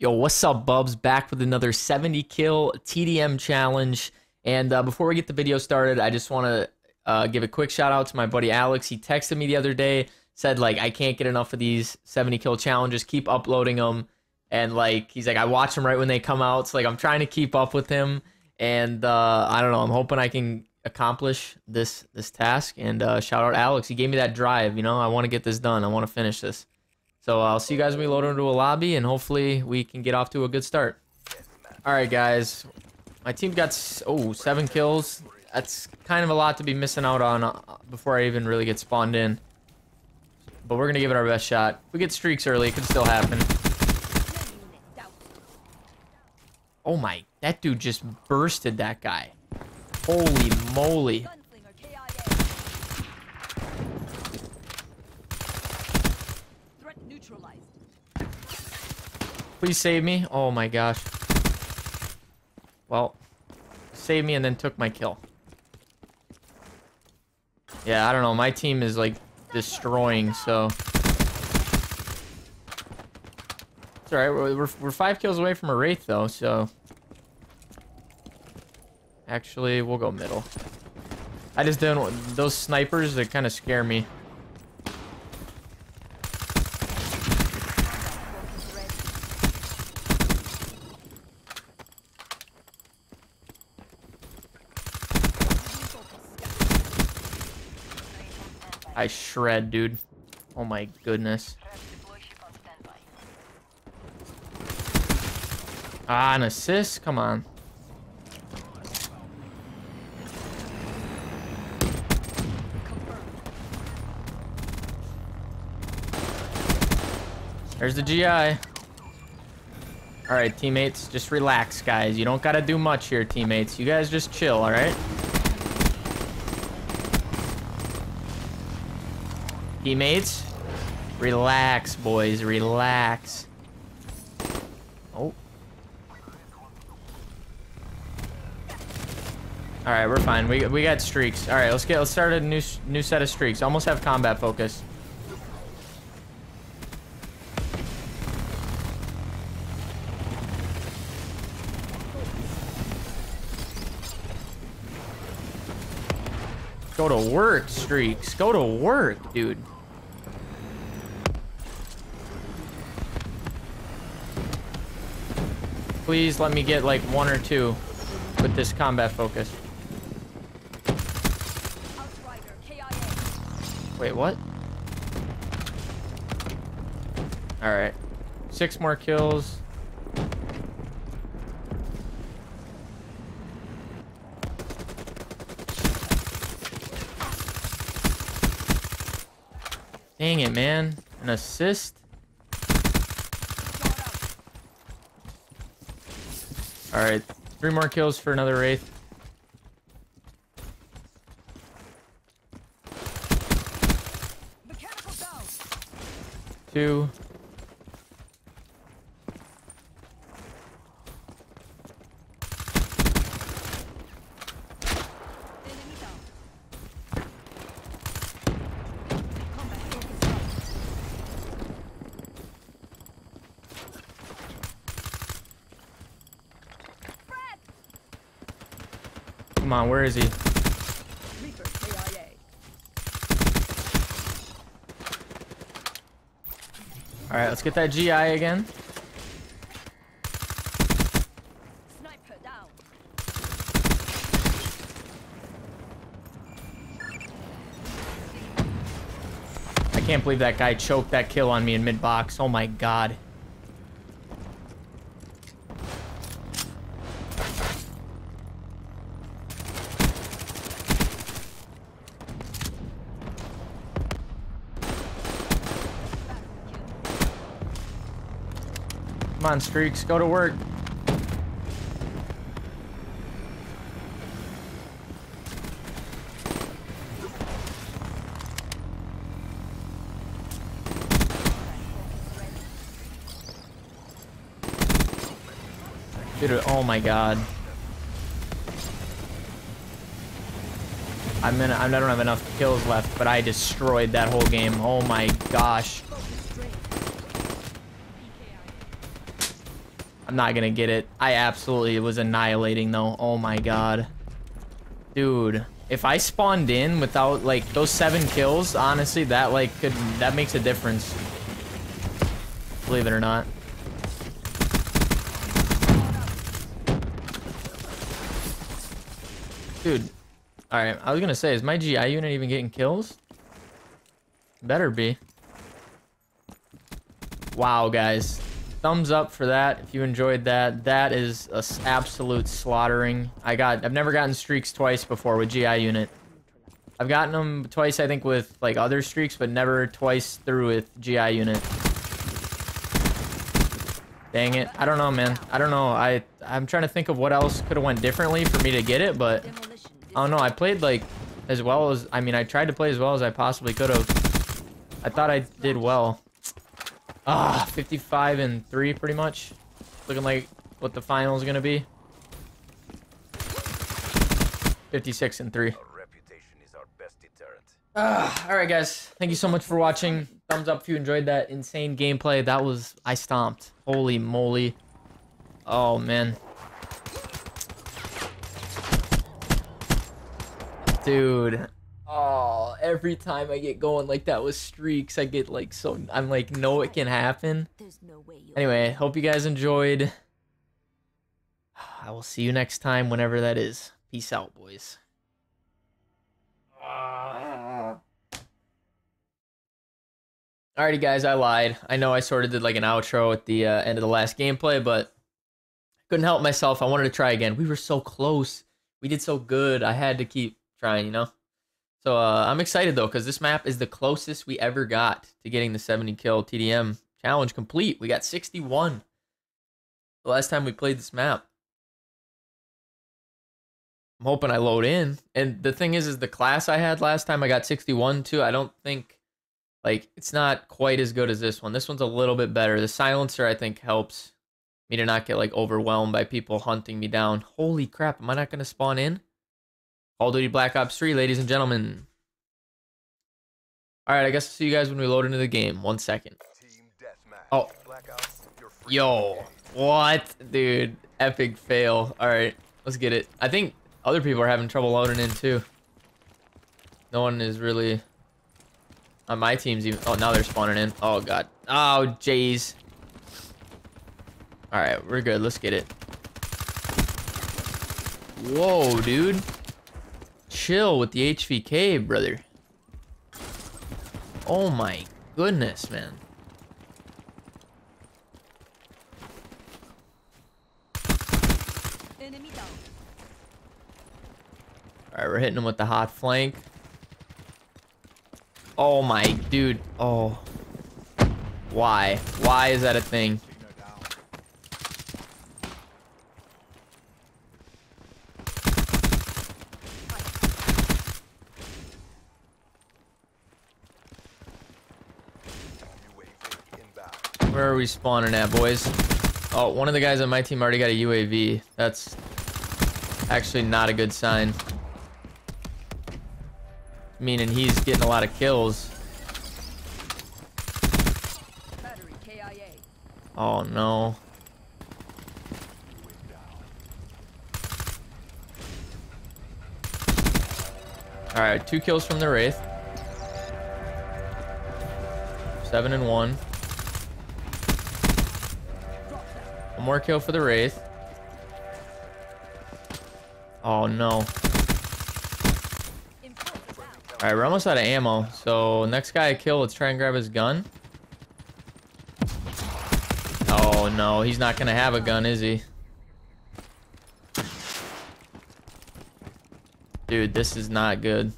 Yo, what's up, Bubs? Back with another 70 kill TDM challenge. And uh, before we get the video started, I just want to uh, give a quick shout out to my buddy Alex. He texted me the other day, said like I can't get enough of these 70 kill challenges. Keep uploading them. And like he's like I watch them right when they come out. So like I'm trying to keep up with him. And uh, I don't know. I'm hoping I can accomplish this this task. And uh, shout out Alex. He gave me that drive. You know, I want to get this done. I want to finish this. So I'll see you guys when we load into a lobby, and hopefully we can get off to a good start. All right, guys. My team got, oh, seven kills. That's kind of a lot to be missing out on uh, before I even really get spawned in. But we're going to give it our best shot. If we get streaks early, it could still happen. Oh my, that dude just bursted that guy. Holy moly. Please save me. Oh my gosh. Well, save me and then took my kill. Yeah, I don't know. My team is like destroying, so. It's alright. We're, we're, we're five kills away from a Wraith, though, so. Actually, we'll go middle. I just don't. Those snipers, they kind of scare me. I shred, dude. Oh my goodness. Ah, an assist? Come on. There's the GI. Alright, teammates. Just relax, guys. You don't gotta do much here, teammates. You guys just chill, alright? Teammates, relax, boys, relax. Oh. All right, we're fine. We we got streaks. All right, let's get let's start a new new set of streaks. Almost have combat focus. Go to work, streaks. Go to work, dude. Please let me get like one or two with this combat focus. Wait, what? Alright. Six more kills. Dang it, man. An assist? Alright, three more kills for another Wraith. Two. On, where is he? Alright, let's get that GI again. I can't believe that guy choked that kill on me in mid-box. Oh my god. Come on, Streaks, go to work. Dude, oh my god. I'm in, I don't have enough kills left, but I destroyed that whole game. Oh my gosh. I'm not gonna get it. I absolutely was annihilating though. Oh my god. Dude, if I spawned in without like those seven kills, honestly, that like could that makes a difference. Believe it or not. Dude. Alright, I was gonna say, is my GI unit even getting kills? Better be. Wow, guys. Thumbs up for that if you enjoyed that. That is a absolute slaughtering. I got, I've never gotten streaks twice before with GI unit. I've gotten them twice, I think, with like other streaks, but never twice through with GI unit. Dang it. I don't know, man. I don't know. I, I'm trying to think of what else could have went differently for me to get it, but I don't know. I played like as well as, I mean, I tried to play as well as I possibly could have. I thought I did well. Ah, 55 and 3 pretty much. Looking like what the final is going to be. 56 and 3. Ah, all right, guys. Thank you so much for watching. Thumbs up if you enjoyed that insane gameplay. That was... I stomped. Holy moly. Oh, man. Dude. Oh, every time I get going like that with streaks, I get like so I'm like, no, it can happen. No anyway, hope you guys enjoyed. I will see you next time, whenever that is. Peace out, boys. Alrighty, guys, I lied. I know I sort of did like an outro at the uh, end of the last gameplay, but couldn't help myself. I wanted to try again. We were so close. We did so good. I had to keep trying, you know? So uh, I'm excited though, because this map is the closest we ever got to getting the 70 kill TDM challenge complete. We got 61 the last time we played this map. I'm hoping I load in. And the thing is, is the class I had last time I got 61 too. I don't think like it's not quite as good as this one. This one's a little bit better. The silencer I think helps me to not get like overwhelmed by people hunting me down. Holy crap, am I not gonna spawn in? Call of Duty Black Ops 3, ladies and gentlemen. Alright, I guess I'll see you guys when we load into the game. One second. Oh. Yo. What? Dude. Epic fail. Alright, let's get it. I think other people are having trouble loading in too. No one is really... On my team's even... Oh, now they're spawning in. Oh, God. Oh, jeez. Alright, we're good. Let's get it. Whoa, dude. Chill with the HVK, brother. Oh my goodness, man. Alright, we're hitting him with the hot flank. Oh my, dude. Oh. Why? Why is that a thing? Where are we spawning at, boys? Oh, one of the guys on my team already got a UAV. That's actually not a good sign. Meaning he's getting a lot of kills. Oh no. Alright, two kills from the Wraith. Seven and one. More kill for the Wraith. Oh, no. Alright, we're almost out of ammo. So, next guy I kill, let's try and grab his gun. Oh, no. He's not going to have a gun, is he? Dude, this is not good.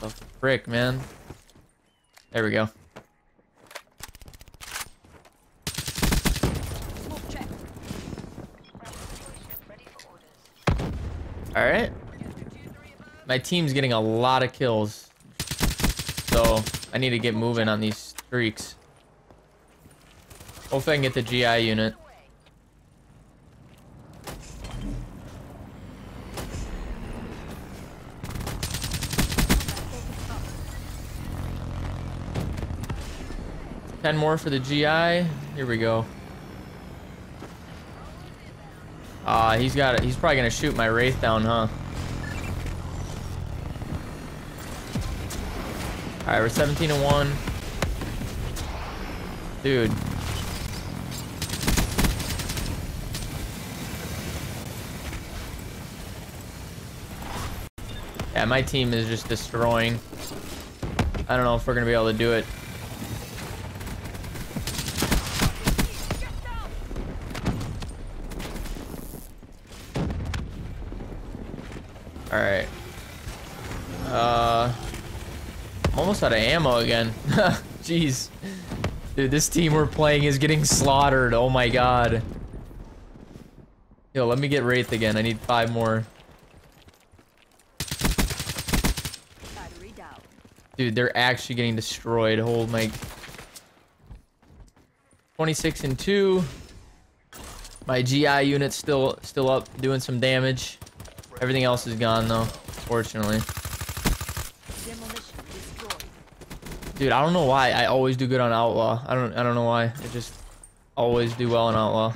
The frick, man. There we go. Alright. My team's getting a lot of kills. So, I need to get moving on these streaks. Hopefully I can get the GI unit. 10 more for the GI. Here we go. Ah, uh, he's got it. He's probably gonna shoot my Wraith down, huh? Alright, we're 17 to 1. Dude. Yeah, my team is just destroying. I don't know if we're gonna be able to do it. Alright. Uh, I'm almost out of ammo again. Jeez. Dude, this team we're playing is getting slaughtered. Oh my god. Yo, let me get Wraith again. I need five more. Dude, they're actually getting destroyed. Hold my... 26 and 2. My GI unit's still still up, doing some damage. Everything else is gone though, fortunately. Dude, I don't know why I always do good on Outlaw. I don't I don't know why. I just always do well on Outlaw.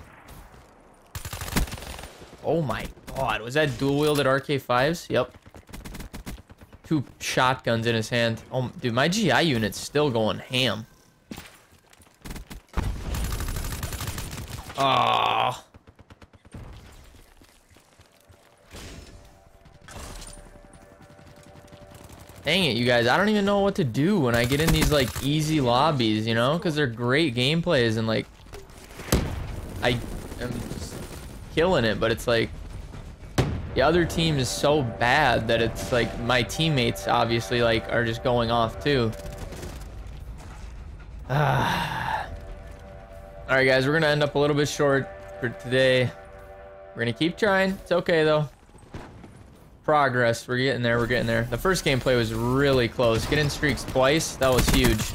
Oh my god, was that dual wielded RK5s? Yep. Two shotguns in his hand. Oh, dude, my GI unit's still going ham. Ah. Dang it, you guys. I don't even know what to do when I get in these, like, easy lobbies, you know? Because they're great gameplays and, like... I am killing it, but it's like... The other team is so bad that it's, like, my teammates, obviously, like, are just going off, too. Ah. Alright, guys. We're going to end up a little bit short for today. We're going to keep trying. It's okay, though progress. We're getting there. We're getting there. The first gameplay was really close. Getting streaks twice. That was huge.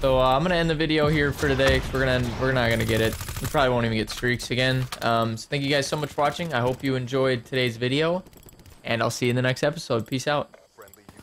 So uh, I'm gonna end the video here for today. We're gonna end, we're not gonna get it. We probably won't even get streaks again. Um, so thank you guys so much for watching. I hope you enjoyed today's video, and I'll see you in the next episode. Peace out.